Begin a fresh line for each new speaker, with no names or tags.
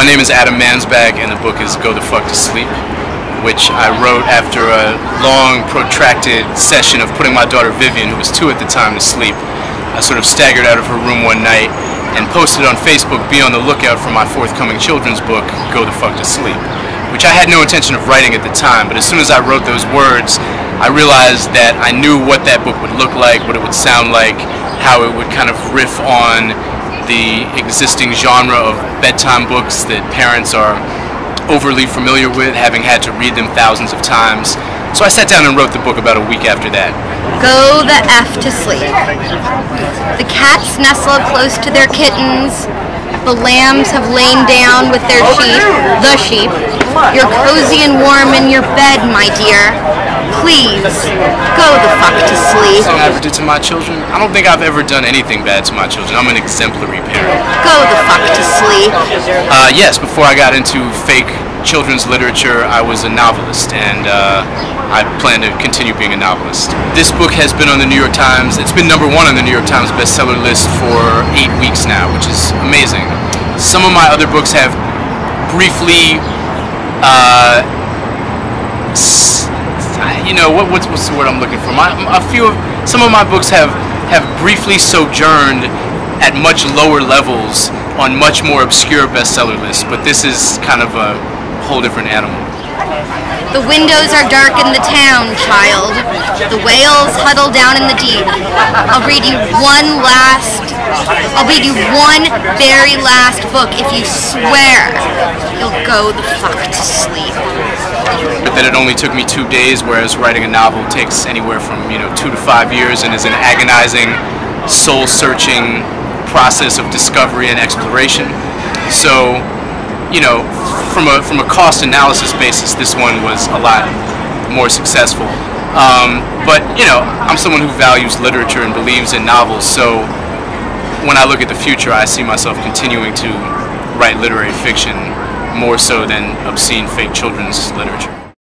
My name is Adam Mansbach, and the book is Go the Fuck to Sleep, which I wrote after a long, protracted session of putting my daughter Vivian, who was two at the time, to sleep. I sort of staggered out of her room one night and posted on Facebook, be on the lookout for my forthcoming children's book, Go the Fuck to Sleep, which I had no intention of writing at the time, but as soon as I wrote those words, I realized that I knew what that book would look like, what it would sound like, how it would kind of riff on the existing genre of bedtime books that parents are overly familiar with, having had to read them thousands of times. So I sat down and wrote the book about a week after that.
Go the F to sleep. The cats nestle close to their kittens. The lambs have lain down with their sheep, the sheep. You're cozy and warm in your bed, my dear. Please, go the fuck to sleep.
Something I ever did to my children? I don't think I've ever done anything bad to my children. I'm an exemplary parent.
Go the fuck to sleep.
Uh, yes, before I got into fake children's literature, I was a novelist, and uh, I plan to continue being a novelist. This book has been on the New York Times. It's been number one on the New York Times bestseller list for eight weeks now, which is amazing. Some of my other books have briefly, uh, know, what, what's, what's the word I'm looking for? My, a few of some of my books have have briefly sojourned at much lower levels on much more obscure bestseller lists, but this is kind of a whole different animal.
The windows are dark in the town, child. The whales huddle down in the deep. I'll read you one last. I'll read you one very last book if you swear you'll go the fuck to sleep.
But that it only took me two days, whereas writing a novel takes anywhere from you know two to five years, and is an agonizing, soul-searching process of discovery and exploration. So, you know, from a from a cost analysis basis, this one was a lot more successful. Um, but you know, I'm someone who values literature and believes in novels, so when I look at the future, I see myself continuing to write literary fiction more so than obscene fake children's literature.